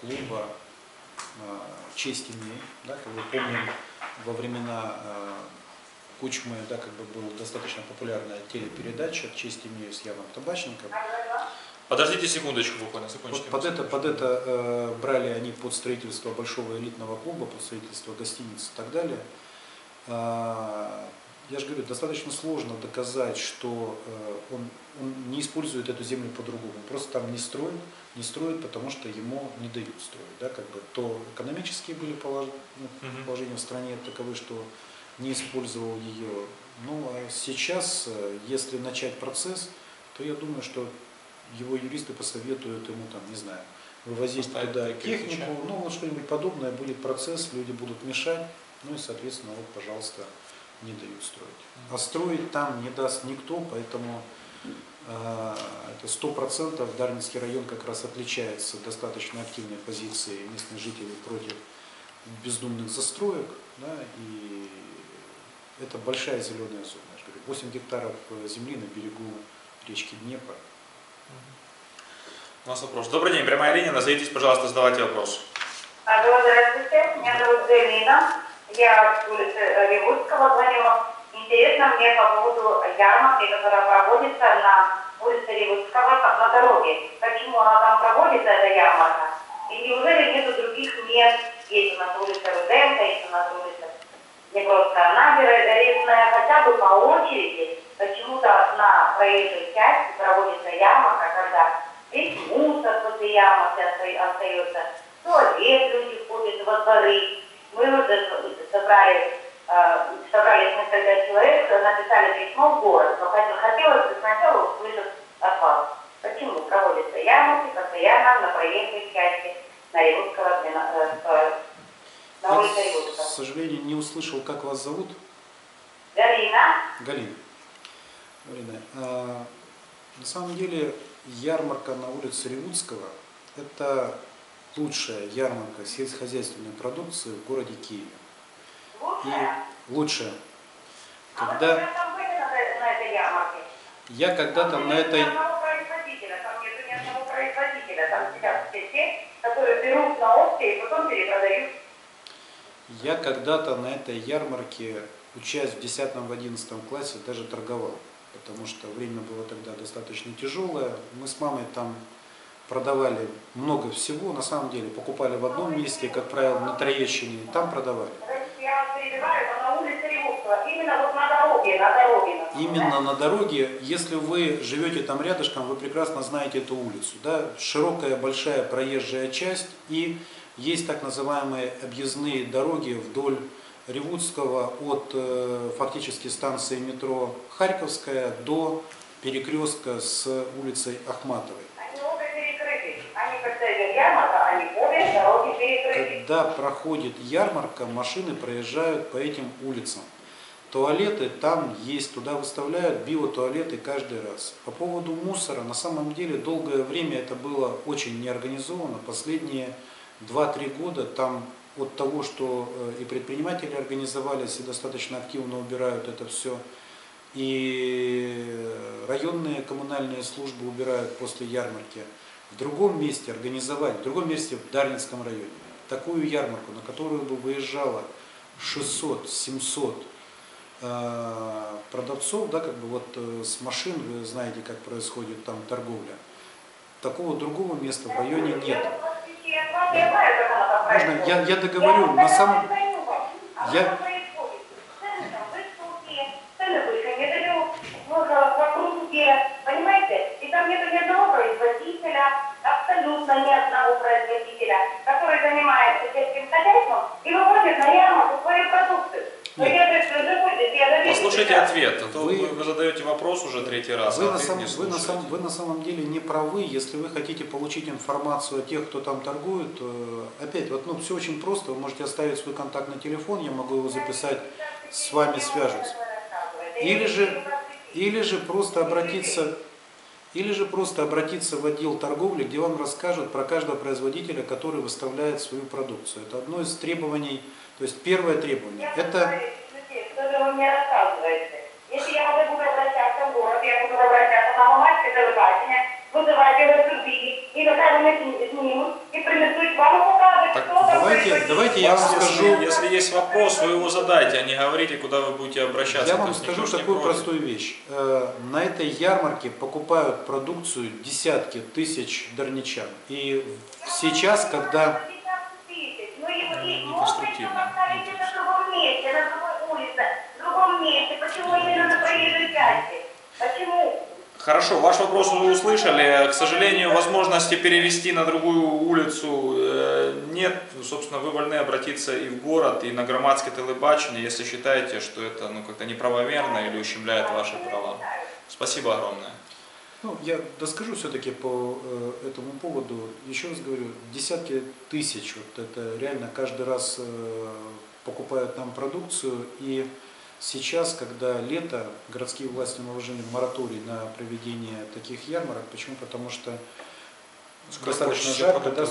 клуба «Честь имею». Да, как вы помним, во времена Кучмы да, как бы была достаточно популярная телепередача «Честь имею» с Яном Табаченко. Подождите секундочку буквально, секундочку. Вот под это, под это э, брали они под строительство большого элитного клуба, под строительство гостиниц и так далее. Я же говорю, достаточно сложно доказать, что э, он, он не использует эту землю по-другому. Просто там не строит, не строит, потому что ему не дают строить. Да, как бы, то экономические были ну, положения в стране таковы, что не использовал ее. Ну а сейчас, э, если начать процесс, то я думаю, что его юристы посоветуют ему, там, не знаю, вывозить Поставить туда технику, ну вот что-нибудь подобное, будет процесс, люди будут мешать, ну и, соответственно, вот, пожалуйста, не дают строить. А строить там не даст никто, поэтому э, это сто процентов Дарницкий район как раз отличается достаточно активной позицией местных жителей против бездумных застроек, да, и это большая зеленая зона. 8 гектаров земли на берегу речки Днепр, у нас вопрос. Добрый день, прямая линия. Назовитесь, пожалуйста, задавайте вопрос. Алло, здравствуйте. Меня зовут Галина. Я с улицы Ревудского звоню. Интересно мне по поводу ярмарки, которая проводится на улице Ревудского на дороге. Почему она там проводится, эта ярмарка? И неужели нет других мест? Есть у нас улица Руденко, есть у нас улица Днепровская набережная, хотя бы по очереди. Почему-то на проезжей части проводится ярмарка, когда Весь мусор возле ямы остается, туалет люди ходят во дворы. Мы вот собрали, э, собрались несколько человек, написали письмо в город, но хотелось бы сначала услышать от вас, почему проводятся ярмарки постоянно на проезжей части на Ревудского, э, на улице Ревудского. К сожалению, не услышал, как вас зовут. Галина. Галина. Галина, а, на самом деле ярмарка на улице Ревудского – это лучшая ярмарка сельскохозяйственной продукции в городе Киеве. И лучшая. А когда... Я когда-то на этой... Я когда-то на этой ярмарке, учась в 10-11 классе, даже торговал потому что время было тогда достаточно тяжелое. Мы с мамой там продавали много всего, на самом деле покупали в одном месте, как правило, на Троещине, там продавали. Именно на дороге, если вы живете там рядышком, вы прекрасно знаете эту улицу. Да? Широкая, большая проезжая часть и есть так называемые объездные дороги вдоль Ревудского от э, фактически станции метро Харьковская до перекрестка с улицей Ахматовой. Они обе перекрыты. Они когда идет ярмарка, они обе дороги перекрыты. Когда проходит ярмарка, машины проезжают по этим улицам. Туалеты там есть, туда выставляют биотуалеты каждый раз. По поводу мусора, на самом деле долгое время это было очень неорганизовано. Последние 2-3 года там от того, что э, и предприниматели организовались и достаточно активно убирают это все, и районные коммунальные службы убирают после ярмарки, в другом месте организовать, в другом месте в Дарницком районе, такую ярмарку, на которую бы выезжало 600-700 э, продавцов, да, как бы вот э, с машин, вы знаете, как происходит там торговля, такого другого места в районе нет. Можно, я, я договорю, на самом... Я... Понимаете? И там нет ни одного производителя, абсолютно ни одного производителя, который занимается сельским хозяйством и выводит на ярмарку свои продукты. Послушайте ответ, а то вы, вы задаете вопрос уже третий раз. Вы, а на, сам, вы, на, сам, вы на самом деле не правы, если вы хотите получить информацию о тех, кто там торгует. Э, опять, вот ну, все очень просто, вы можете оставить свой контактный телефон, я могу его записать, с вами свяжусь. Или же, или же просто обратиться или же просто обратиться в отдел торговли, где вам расскажут про каждого производителя, который выставляет свою продукцию. Это одно из требований, то есть первое требование. Это что вы мне рассказываете. Если я буду обращаться в город, я буду обращаться на Мамайское телебачение, вызывать сюди, и когда вони снимут, и принесут вам указы, Так, там давайте- производитель. давайте я вам скажу- Если есть вопрос, вы его задайте, а не говорите, куда вы будете обращаться. Я вам скажу такую простую вещь. Э, На этой ярмарке покупают продукцию десятки тысяч дарничан. И сейчас, когда Ну, не конструктивно. Почему именно на проезжей части? Почему? Хорошо, ваш вопрос уже услышали. К сожалению, возможности перевести на другую улицу э, нет. Собственно, вы вольны обратиться и в город, и на громадское телебачение, если считаете, что это ну, как-то неправомерно или ущемляет ваши права. Спасибо огромное. Ну, я доскажу все-таки по э, этому поводу. Еще раз говорю, десятки тысяч, вот это реально каждый раз э, покупают нам продукцию. И сейчас, когда лето, городские власти наложили мораторий на проведение таких ярмарок. Почему? Потому что достаточно Все жарко, да,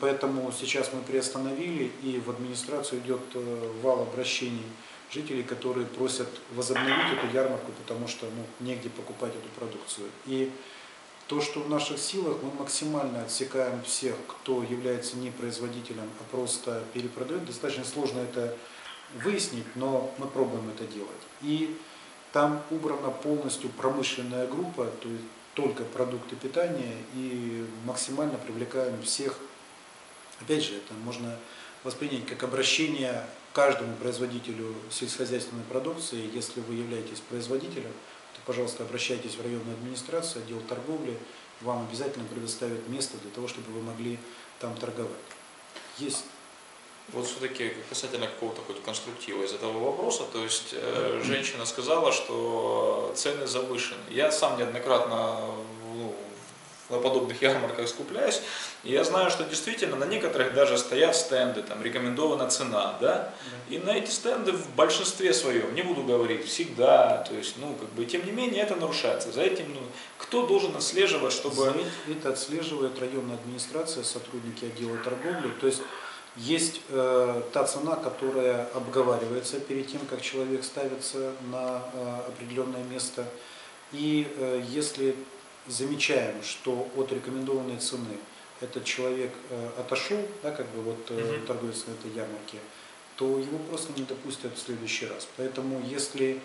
поэтому сейчас мы приостановили, и в администрацию идет э, вал обращений жителей, которые просят возобновить эту ярмарку, потому что ну, негде покупать эту продукцию. И то, что в наших силах, мы максимально отсекаем всех, кто является не производителем, а просто перепродает. Достаточно сложно это выяснить, но мы пробуем это делать. И там убрана полностью промышленная группа, то есть только продукты питания, и максимально привлекаем всех. Опять же, это можно воспринять как обращение каждому производителю сельскохозяйственной продукции. Если вы являетесь производителем, то, пожалуйста, обращайтесь в районную администрацию, отдел торговли, вам обязательно предоставят место для того, чтобы вы могли там торговать. Есть Вот все-таки касательно какого-то хоть конструктива из этого вопроса, то есть э, женщина сказала, что цены завышены. Я сам неоднократно ну, на подобных ярмарках скупляюсь, и я знаю, что действительно на некоторых даже стоят стенды, там рекомендована цена, да, и на эти стенды в большинстве своем, не буду говорить всегда, то есть, ну, как бы, тем не менее, это нарушается. За этим, ну, кто должен отслеживать, чтобы... За эт- Это отслеживает районная администрация, сотрудники отдела торговли. То есть есть э, та цена, которая обговаривается перед тем, как человек ставится на э, определенное место. И э, если замечаем, что от рекомендованной цены этот человек э, отошел, да, как бы вот э, торговец на этой ярмарке, то его просто не допустят в следующий раз. Поэтому если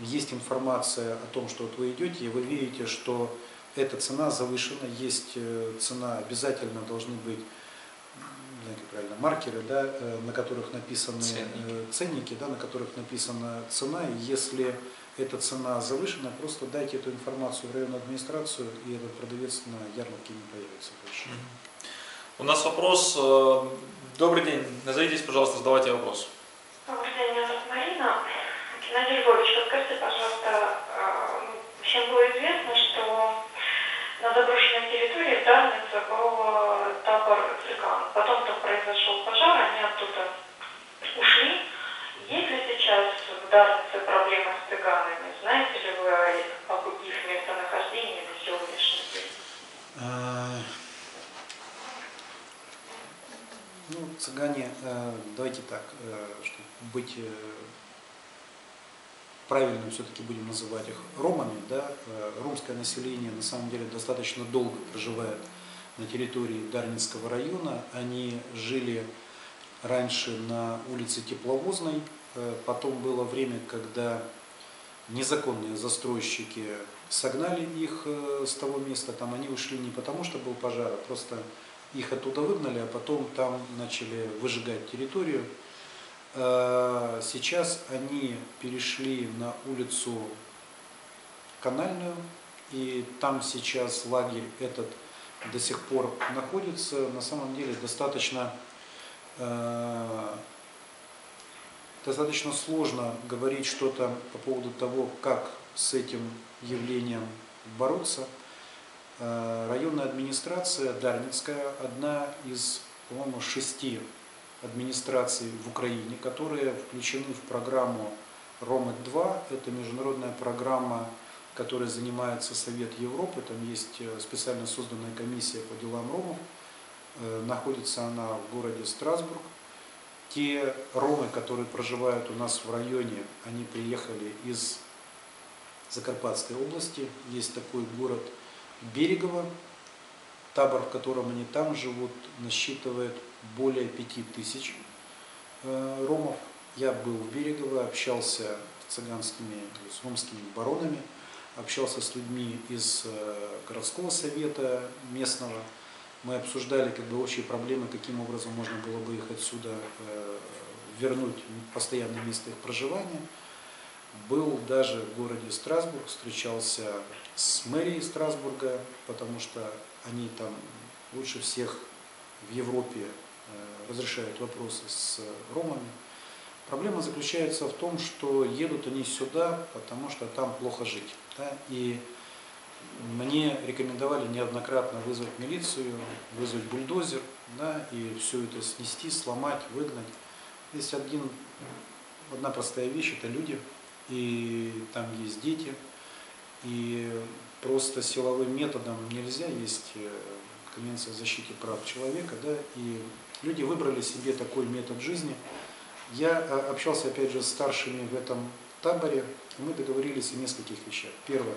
есть информация о том, что вот вы идете, и вы видите, что эта цена завышена, есть э, цена, обязательно должны быть как правильно, маркеры, да, э, на которых написаны Ценники. э, ценники, да, на которых написана цена. И если эта цена завышена, просто дайте эту информацию в районную администрацию, и этот продавец на ярмарке не появится больше. У нас вопрос. э, Добрый день, назовитесь, пожалуйста, задавайте вопрос. Добрый день, меня зовут Марина. Геннадий Львович, подскажите, пожалуйста, э, всем было известно, что на заброшенной территории Дарнице был э, табор цыган. Потом там произошел пожар, они оттуда ушли. Есть ли сейчас в Дарнице проблема с цыганами? Знаете ли вы об их местонахождении на сегодняшний день? А, Ну, цыгане, э, давайте так, э, чтобы быть правильным все-таки будем называть их ромами, да, э, ромское население на самом деле достаточно долго проживает на территории Дарницкого района. Они жили раньше на улице Тепловозной, э, потом было время, когда незаконные застройщики согнали их э, с того места, там они ушли не потому, что был пожар, а просто их оттуда выгнали, а потом там начали выжигать территорию. Э, Сейчас они перешли на улицу Канальную, и там сейчас лагерь этот до сих пор находится. На самом деле достаточно, э, достаточно сложно говорить что-то по поводу того, как с этим явлением бороться. Э, Районная администрация Дарницкая одна из, по-моему, шести администраций в Украине, которые включены в программу Ромет-2. Это международная программа, которой занимается Совет Европы. Там есть э, специально созданная комиссия по делам ромов. Э, Находится она в городе Страсбург. Те ромы, которые проживают у нас в районе, они приехали из Закарпатской области. Есть такой город Берегово, табор, в котором они там живут, насчитывает более пяти тысяч э, ромов. Я был в Берегово, общался с цыганскими, с ромскими баронами, общался с людьми из э, городского совета местного. Мы обсуждали как бы общие проблемы, каким образом можно было бы их отсюда э, вернуть в постоянное место их проживания. Был даже в городе Страсбург, встречался с мэрией Страсбурга, потому что они там лучше всех в Европе разрешают вопросы с ромами. Проблема заключается в том, что едут они сюда, потому что там плохо жить. Да? И мне рекомендовали неоднократно вызвать милицию, вызвать бульдозер, да, и все это снести, сломать, выгнать. Есть один, одна простая вещь, это люди, и там есть дети, и просто силовым методом нельзя, есть э, Конвенция о защите прав человека, да, и люди выбрали себе такой метод жизни. Я э, общался, опять же, с старшими в этом таборе, и мы договорились о нескольких вещах. Первое,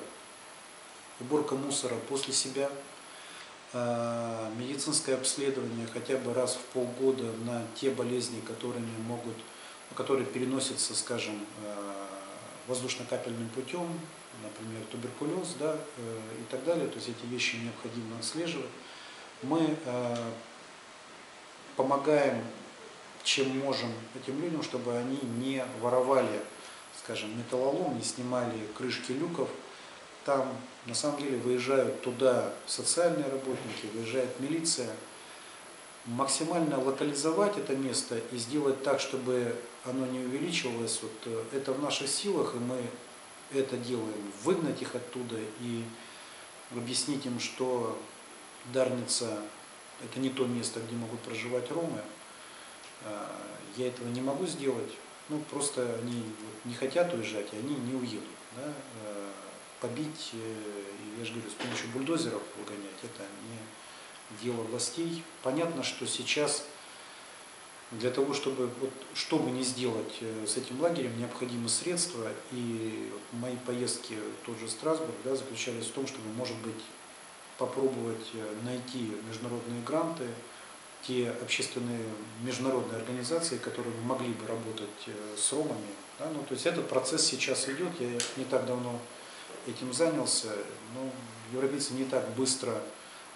уборка мусора после себя, э, медицинское обследование хотя бы раз в полгода на те болезни, которыми могут, которые переносятся, скажем, воздушно-капельным путем, например, туберкулез да, э, и так далее, то есть эти вещи необходимо отслеживать. Мы э, помогаем, чем можем этим людям, чтобы они не воровали, скажем, металлолом, не снимали крышки люков. Там на самом деле выезжают туда социальные работники, выезжает милиция. Максимально локализовать это место и сделать так, чтобы оно не увеличивалось, вот э, это в наших силах, и мы это делаем, выгнать их оттуда и объяснить им, что Дарница – это не то место, где могут проживать ромы. А, я этого не могу сделать. Ну, просто они не хотят уезжать, и они не уедут. Да? А, побить, э, я же говорю, с помощью бульдозеров выгонять – это не дело властей. Понятно, что сейчас для того, чтобы, вот, что бы ни сделать э, с этим лагерем, необходимы средства. И мои поездки в тот же Страсбург да, заключались в том, чтобы, может быть, попробовать э, найти международные гранты, те общественные международные организации, которые могли бы работать э, с ромами. Да? Ну, то есть этот процесс сейчас идет, я не так давно этим занялся, но европейцы не так быстро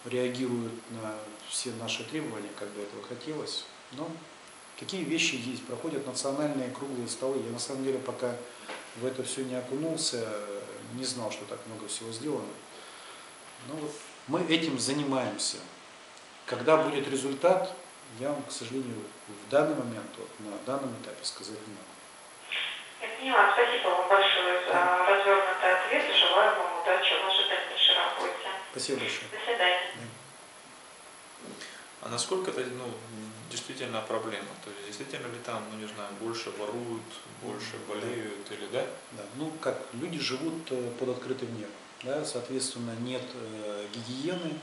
реагируют на все наши требования, как бы этого хотелось. Но Какие вещи есть? Проходят национальные круглые столы. Я на самом деле пока в это все не окунулся, не знал, что так много всего сделано. Но вот мы этим занимаемся. Когда будет результат, я вам, к сожалению, в данный момент, вот, на данном этапе сказать не могу. Я поняла. Спасибо вам большое за развернутый ответ. Желаю вам удачи в вашей дальнейшей работе. Спасибо большое. До свидания. А насколько это ну, действительно проблема? То есть действительно ли там, ну не знаю, больше воруют, больше болеют да. или да? Да, ну как, люди живут э, под открытым небом, да, соответственно, нет э, гигиены,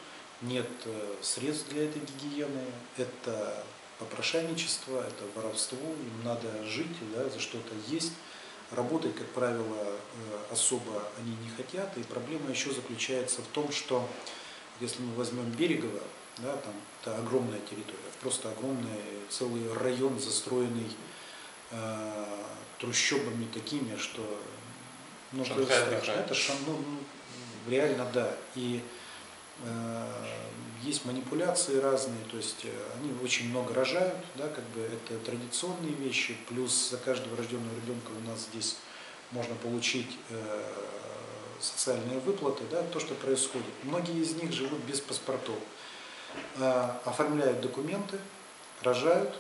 нет э, средств для этой гигиены, это попрошайничество, это воровство, им надо жить, да, за что-то есть. Работать, как правило, э, особо они не хотят, и проблема еще заключается в том, что если мы возьмем Берегово, да, там это огромная территория, просто огромный целый район, застроенный э, трущобами такими, что ну, это страшно. Это шан, ну, реально да. И э, есть манипуляции разные, то есть э, они очень много рожают, да, как бы это традиционные вещи, плюс за каждого рожденного ребенка у нас здесь можно получить э, социальные выплаты, да, то, что происходит. Многие из них живут без паспортов. Э, оформляют документы, рожают,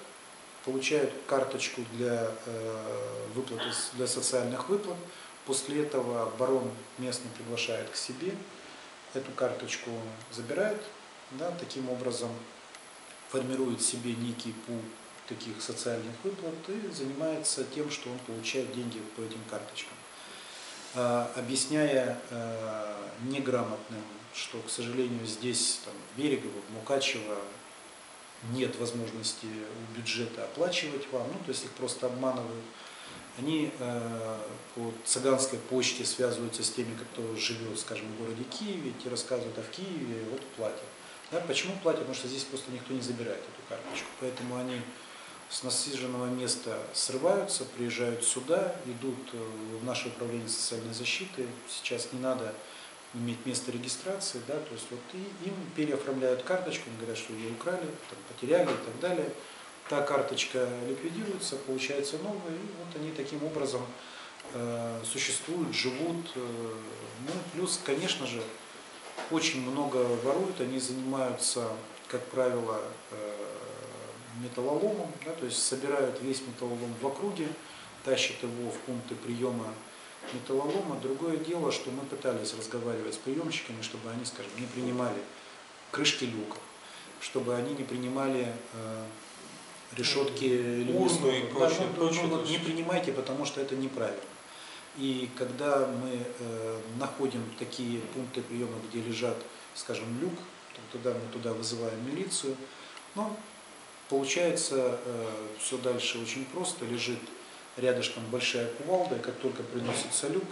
получают карточку для э, выплаты, для социальных выплат. После этого барон местный приглашает к себе, эту карточку забирает, да, таким образом формирует себе некий пул таких социальных выплат и занимается тем, что он получает деньги по этим карточкам. Э, объясняя неграмотным что, к сожалению, здесь, там, в Берегово, в Мукачево нет возможности у бюджета оплачивать вам, ну, то есть их просто обманывают. Они э, по цыганской почте связываются с теми, кто живет, скажем, в городе Киеве, те рассказывают, а в Киеве вот платят. Да, почему платят? Потому что здесь просто никто не забирает эту карточку. Поэтому они с насиженного места срываются, приезжают сюда, идут э, в наше управление социальной защиты. Сейчас не надо иметь место регистрации, да, то есть вот и им переоформляют карточку, им говорят, что ее украли, там, потеряли и так далее. Та карточка ликвидируется, получается новая, и вот они таким образом э, существуют, живут. Э, ну, плюс, конечно же, очень много воруют, они занимаются, как правило, э, металлоломом, да, то есть собирают весь металлолом в округе, тащат его в пункты приема металлолома. Другое дело, что мы пытались разговаривать с приемщиками, чтобы они, скажем, не принимали крышки люков, чтобы они не принимали э, решетки Урны и Да, прочее, ну, прочее, ну, вот не принимайте, потому что это неправильно. И когда мы э, находим такие пункты приема, где лежат, скажем, люк, то туда мы туда вызываем милицию. Ну, получается все дальше очень просто. Лежит рядышком большая кувалда, и как только приносится люк,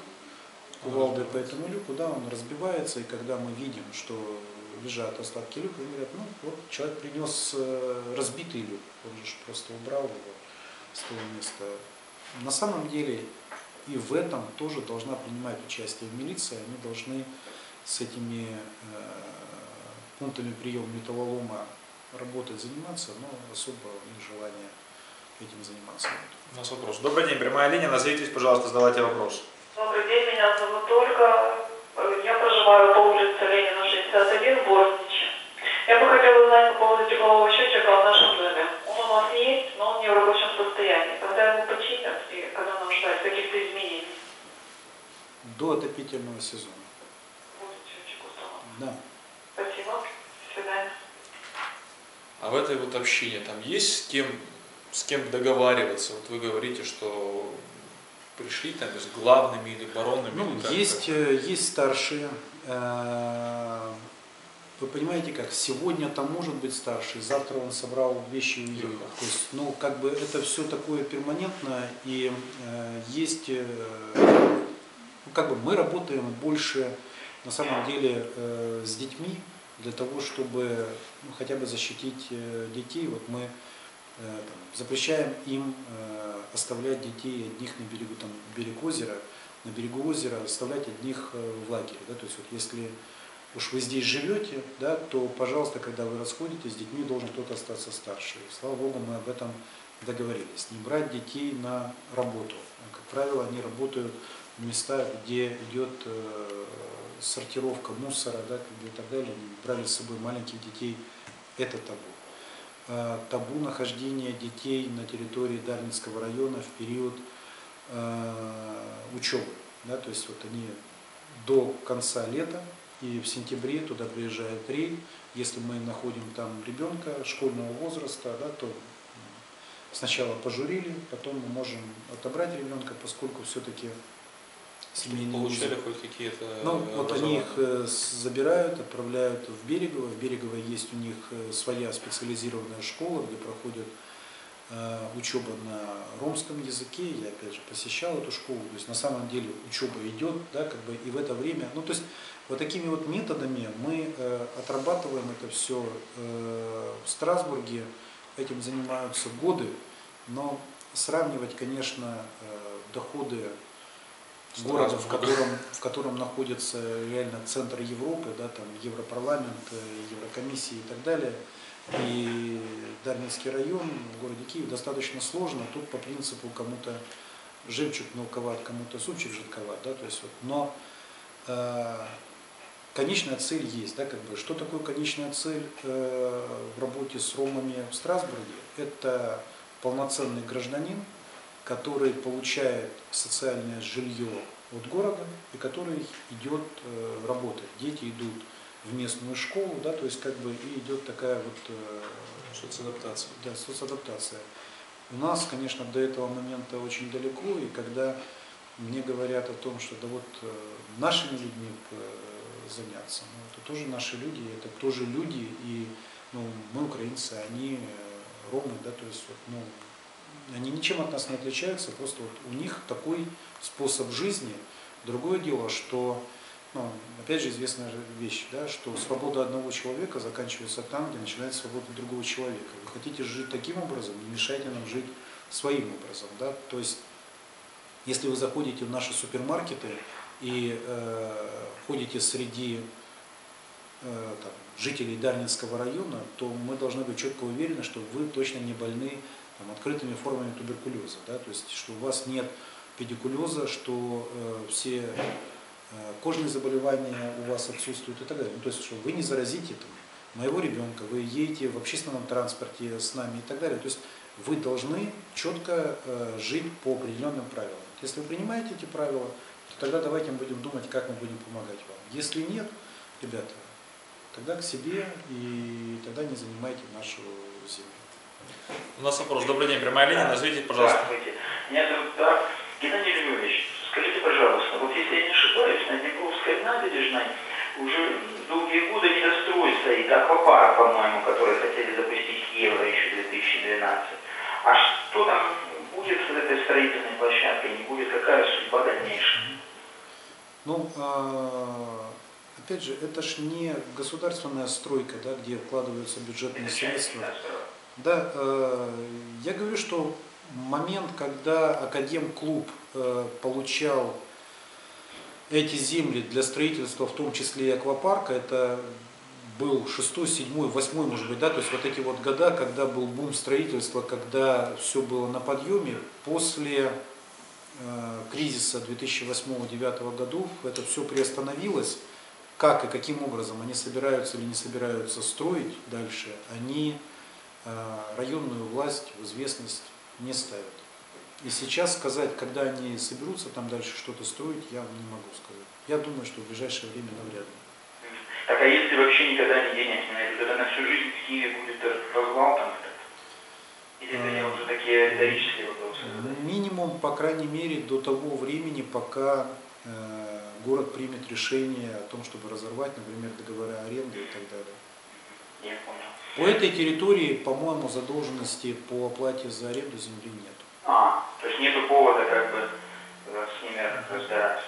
кувалдой по этому люку, да, он разбивается, и когда мы видим, что лежат остатки люка, они говорят, ну вот человек принес э, разбитый люк, он же просто убрал его с того места. На самом деле и в этом тоже должна принимать участие милиция, они должны с этими э, пунктами приема металлолома работать, заниматься, но особо у них желания этим заниматься нет. У нас вопрос. Добрый день, прямая линия. Назовитесь, пожалуйста, задавайте вопрос. Добрый день, меня зовут Ольга. Э, Я проживаю по улице Ленина, 61, Бортнич. Я бы хотела узнать по поводу теплового счетчика в нашем доме. Он у нас есть, но он не в рабочем состоянии. Когда его починят и когда нам ждать каких-то изменений? До отопительного сезона. Будет счетчик установлен. Да. Спасибо. До свидания. А в этой вот общине там есть с кем, с кем договариваться? Вот вы говорите, что пришли там с главными или баронами. Ну, или есть, э, есть старшие. э, Вы понимаете как, сегодня там может быть старший, завтра он собрал вещи и уехал. То есть, ну, как бы это все такое перманентно, и э, есть, э, ну, как бы мы работаем больше, на самом деле, э, с детьми, для того, чтобы ну, хотя бы защитить э, детей. Вот мы э, там, запрещаем им э, оставлять детей одних на берегу, там, берег озера, на берегу озера, оставлять одних э, в лагере. Да? То есть вот если уж вы здесь живете, да, то, пожалуйста, когда вы расходитесь, с детьми должен кто-то остаться старше. И, слава Богу, мы об этом договорились. Не брать детей на работу. Как правило, они работают в местах, где идет э, сортировка мусора, да, и так далее. Они брали с собой маленьких детей. Это табу. Э, табу нахождения детей на территории Дарницкого района в период э, учебы. Да, то есть вот они до конца лета и в сентябре туда приезжает рейд. Если мы находим там ребенка школьного возраста, да, то сначала пожурили, потом мы можем отобрать ребенка, поскольку все-таки семейные. Получали хоть какие-то Ну, вот они их э, забирают, отправляют в Берегово. В Берегово есть у них э, своя специализированная школа, где проходят э, учеба на ромском языке. Я опять же посещал эту школу. То есть на самом деле учеба идет, да, как бы и в это время. Ну, то есть вот такими вот методами мы э, отрабатываем это все в Страсбурге. Этим занимаются годы, но сравнивать, конечно, э, доходы города, в котором, в котором находится реально центр Европы, да, там Европарламент, э, Еврокомиссия и так далее, и Дарницкий район в городе Киев достаточно сложно. Тут по принципу кому-то жемчуг мелковат, кому-то супчик жидковат, да, то есть вот, но э, конечная цель есть, да, как бы, что такое конечная цель э, в работе с ромами в Страсбурге? Это полноценный гражданин, который получает социальное жилье от города и который идет э, работать. Дети идут в местную школу, да, то есть как бы и идет такая вот э, Соцадаптация. да, соцадаптация. У нас, конечно, до этого момента очень далеко, и когда мне говорят о том, что да вот э, нашими людьми э, заняться, ну, это тоже наши люди, это тоже люди, и ну, мы украинцы, они ромы, да, то есть вот, ну, они ничем от нас не отличаются, просто вот у них такой способ жизни. Другое дело, что, ну, опять же, известная вещь, да, что свобода одного человека заканчивается там, где начинается свобода другого человека. Вы хотите жить таким образом, не мешайте нам жить своим образом. Да? То есть, если вы заходите в наши супермаркеты и э, ходите среди э, там, жителей Дарнинского района, то мы должны быть четко уверены, что вы точно не больны там, открытыми формами туберкулеза. Да? То есть, что у вас нет педикулеза, что э, все кожные заболевания у вас отсутствуют и так далее. Ну, то есть, что вы не заразите там, моего ребенка, вы едете в общественном транспорте с нами и так далее. То есть, вы должны четко э, жить по определенным правилам. Если вы принимаете эти правила, то тогда давайте будем думать, как мы будем помогать вам. Если нет, ребята, тогда к себе и тогда не занимайте нашу землю. У нас вопрос. Добрый день, прямая линия. Назовите, пожалуйста. Здравствуйте. Меня зовут. Геннадий Львович, скажите, пожалуйста, вот если я не ошибаюсь, на Днепровской набережной уже долгие годы недострой стоит аквапарк, по-моему, который хотели запустить Евро еще 2012. А что там будет с этой строительной площадкой, не будет, какая судьба дальнейшая? Ну, а, опять же, это ж не государственная стройка, да, где вкладываются бюджетные Это средства. Да, э, я говорю, что момент, когда Академ-клуб э, получал эти земли для строительства, в том числе и аквапарка, это был шестой, седьмой, восьмой, может быть, да, то есть вот эти вот года, когда был бум строительства, когда все было на подъеме, после э, кризиса 2008-2009 годов это все приостановилось. Как и каким образом они собираются или не собираются строить дальше, они э, районную власть в известность не ставят. И сейчас сказать, когда они соберутся там дальше что-то строить, я не могу сказать. Я думаю, что в ближайшее время навряд ли. Так а если вообще никогда не денег не найдут, тогда на всю жизнь в Киеве будет развал там этот? Или это я уже такие риторические вопросы? Минимум, по крайней мере, до того времени, пока э, город примет решение о том, чтобы разорвать, например, договоры аренды и так далее. Я понял. По этой территории, по-моему, задолженности по оплате за аренду земли нет. А, то есть нету повода как бы э, с ними разбираться.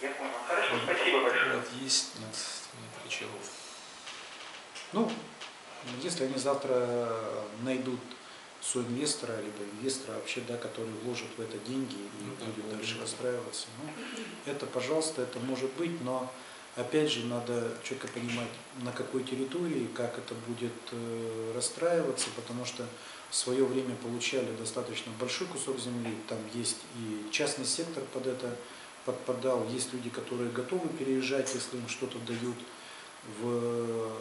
Я понял. Хорошо, спасибо большое. Вот есть, нет, нет Рычагов. Ну, если они завтра найдут соинвестора, либо инвестора вообще, да, который вложит в это деньги и Ну будет да, дальше да. расстраиваться, ну, это, пожалуйста, это может быть, но опять же надо четко понимать, на какой территории, как это будет э, расстраиваться, потому что в свое время получали достаточно большой кусок земли, там есть и частный сектор под это подпадал, есть люди, которые готовы переезжать, если им что-то дают в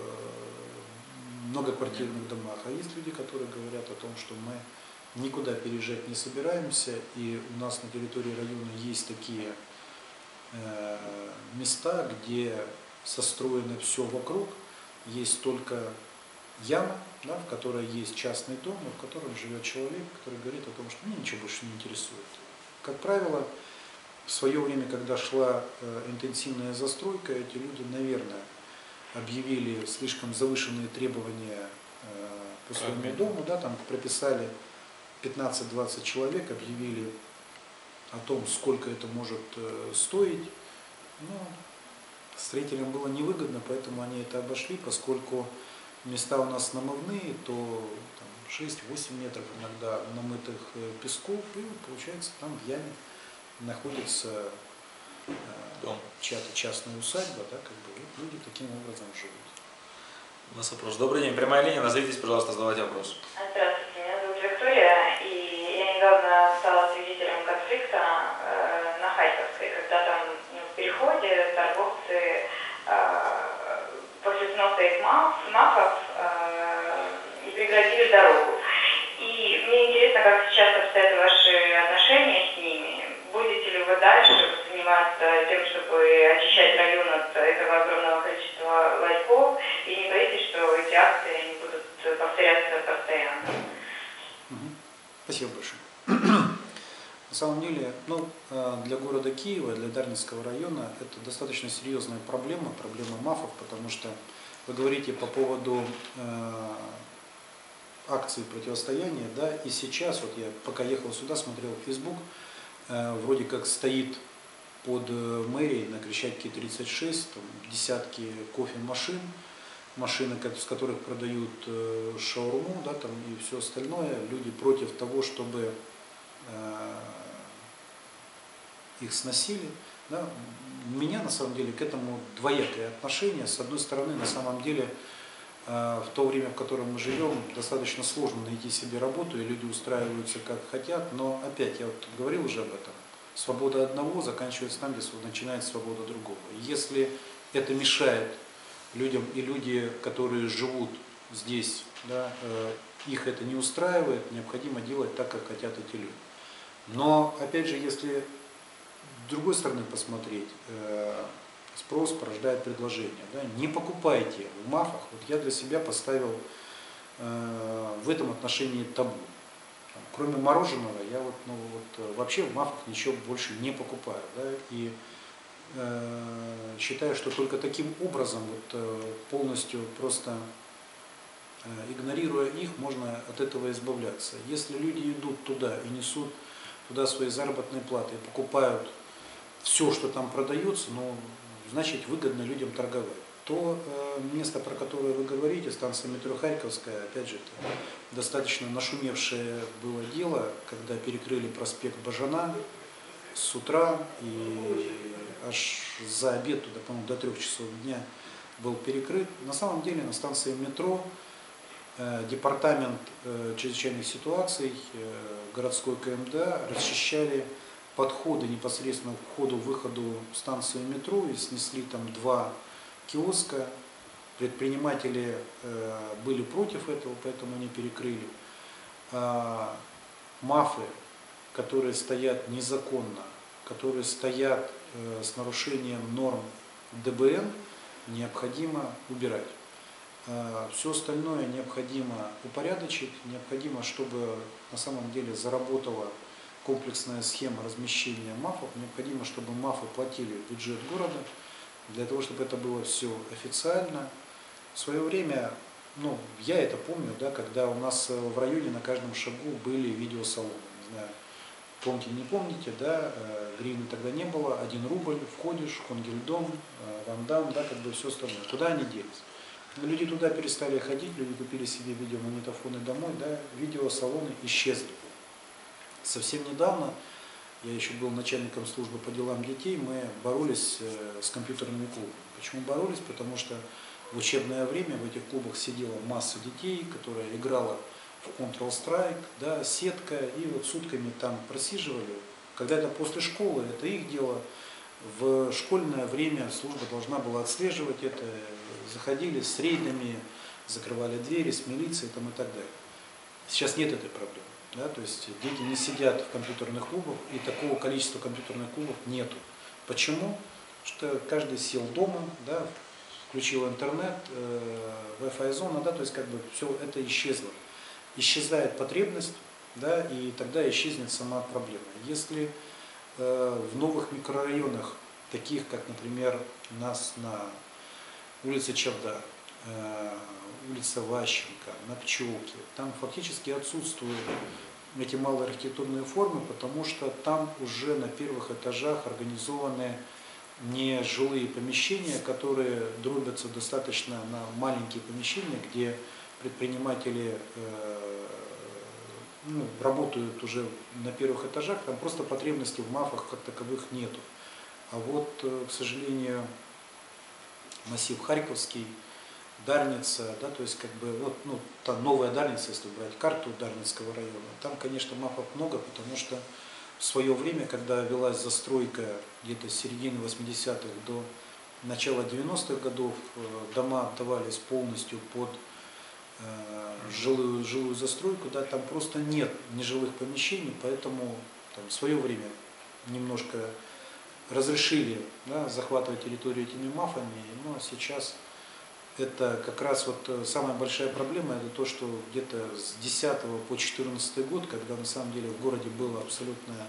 многоквартирных домах, а есть люди, которые говорят о том, что мы никуда переезжать не собираемся, и у нас на территории района есть такие э, места, где состроено все вокруг, есть только яма, да, в которой есть частный дом, в котором живет человек, который говорит о том, что меня ничего больше не интересует. Как правило, в свое время, когда шла э, интенсивная застройка, эти люди, наверное, объявили слишком завышенные требования э, по своему дому, да, там прописали 15-20 человек, объявили о том, сколько это может э, стоить. Ну, строителям было невыгодно, поэтому они это обошли, поскольку места у нас намывные, то там, 6-8 метров иногда намытых э, песков, и получается там в яме находится э, Дом. чья-то частная усадьба, да, как бы вот люди таким образом живут. У нас вопрос. Добрый день, прямая линия. Назовитесь, пожалуйста, задавайте вопрос. Здравствуйте, меня зовут Виктория, и я недавно стала свидетелем конфликта э, на Харьковской, когда там ну, в переходе торговцы э, после сноса их маф, мафов э, преградили дорогу. И мне интересно, как сейчас обстоят ваши отношения с ними. Будете ли вы дальше заниматься тем, чтобы очищать район от этого огромного количества ларьков, и не боитесь, что эти акции не будут повторяться постоянно? Спасибо большое. На самом деле, ну, э, для города Киева, для Дарницкого района это достаточно серьезная проблема, проблема мафов, потому что вы говорите по поводу э, акции противостояния, да, и сейчас, вот я пока ехал сюда, смотрел Facebook, э, вроде как стоит под э, мэрией на Крещатике 36, там, десятки кофемашин, машины, с которых продают э, шаурму, да, там, и все остальное. Люди против того, чтобы э, их сносили. Да. У меня на самом деле к этому двоякое отношение. С одной стороны, на самом деле, э, в то время, в котором мы живем, достаточно сложно найти себе работу, и люди устраиваются как хотят, но опять, я вот говорил уже об этом, свобода одного заканчивается там, где начинается свобода другого. Если это мешает людям, и люди, которые живут здесь, да, э, их это не устраивает, необходимо делать так, как хотят эти люди. Но, опять же, если с другой стороны посмотреть, э, спрос порождает предложение. Да? Не покупайте в мафах. Вот я для себя поставил э, в этом отношении табу. Кроме мороженого, я вот, ну, вот, э, вообще в мафах ничего больше не покупаю. Да? И считаю, что только таким образом, вот, полностью просто игнорируя их, можно от этого избавляться. Если люди идут туда и несут туда свои заработные платы и покупают все, что там продается, ну, значит, выгодно людям торговать. То э, место, про которое вы говорите, станция метро Харьковская, опять же, это достаточно нашумевшее было дело, когда перекрыли проспект Бажана с утра и аж за обед, туда, по-моему, до трех часов дня был перекрыт. На самом деле на станции метро э, департамент э, чрезвычайных ситуаций, э, городской КМДА расчищали подходы непосредственно к входу-выходу в станцию метро и снесли там два киоска. Предприниматели э, были против этого, поэтому они перекрыли. А, мафы, которые стоят незаконно, которые стоят э, с нарушением норм ДБН, необходимо убирать. Все остальное необходимо упорядочить, необходимо, чтобы на самом деле заработала комплексная схема размещения мафов, необходимо, чтобы мафы платили бюджет города, для того, чтобы это было все официально. В свое время, ну, я это помню, да, когда у нас э, в районе на каждом шагу были видеосалоны, не знаю, помните, не помните, да, э, гривны тогда не было, один рубль, входишь, Хонгельдом, э, Вандам, да, как бы все остальное. Куда они делись? Люди туда перестали ходить, люди купили себе видеомагнитофоны домой, да, видеосалоны исчезли. Совсем недавно, я еще был начальником службы по делам детей, мы боролись э, с компьютерными клубами. Почему боролись? Потому что в учебное время в этих клубах сидела масса детей, которая играла в Counter-Strike, да, сетка, и вот сутками там просиживали. Когда это после школы, это их дело. В школьное время служба должна была отслеживать это, заходили с рейдами, закрывали двери с милицией там, и так далее. Сейчас нет этой проблемы. Да, то есть дети не сидят в компьютерных клубах, и такого количества компьютерных клубов нету. Почему? Что каждый сел дома, да, включил интернет, э, Wi-Fi зона, да, то есть как бы все это исчезло. Исчезает потребность, да, и тогда исчезнет сама проблема. Если э, в новых микрорайонах, таких как, например, у нас на улице Чавдар, э, улица Ващенко, на Пчелке, там фактически отсутствуют эти малые архитектурные формы, потому что там уже на первых этажах организованы не жилые помещения, которые дробятся достаточно на маленькие помещения, где предприниматели э, ну, работают уже на первых этажах, там просто потребностей в мафах как таковых нету. А вот, э, к сожалению, массив Харьковский, Дарница, да, то есть как бы вот, ну, та новая Дарница, если брать карту Дарницкого района, там, конечно, мафов много, потому что в свое время, когда велась застройка где-то с середины 80-х до начала 90-х годов, э, дома отдавались полностью под э, жилую, жилую застройку, да, там просто нет нежилых помещений, поэтому там, в свое время немножко разрешили да, захватывать территорию этими мафами, но сейчас это как раз вот э, самая большая проблема, это то, что где-то с 10 по 14 год, когда на самом деле в городе было абсолютное,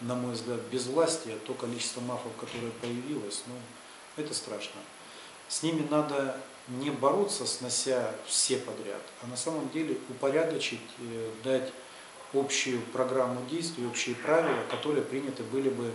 на мой взгляд, безвластие, то количество мафов, которое появилось, ну, это страшно. с ними надо не бороться, снося все подряд, а на самом деле упорядочить, э, дать общую программу действий, общие правила, которые приняты были бы